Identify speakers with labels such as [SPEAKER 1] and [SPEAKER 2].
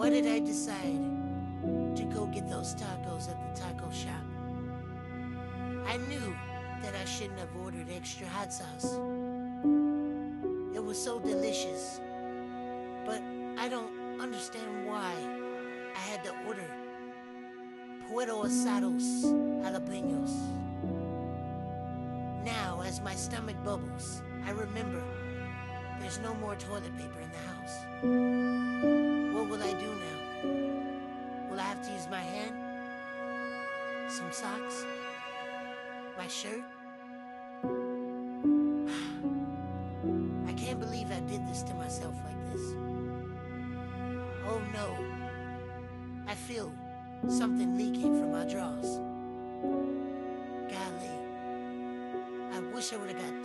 [SPEAKER 1] Why did I decide to go get those tacos at the taco shop? I knew that I shouldn't have ordered extra hot sauce. It was so delicious. But I don't understand why I had to order Puerto Asados jalapenos. Now, as my stomach bubbles, I remember there's no more toilet paper in the house. Some socks? My shirt? I can't believe I did this to myself like this. Oh no. I feel something leaking from my drawers. Golly. I wish I would have got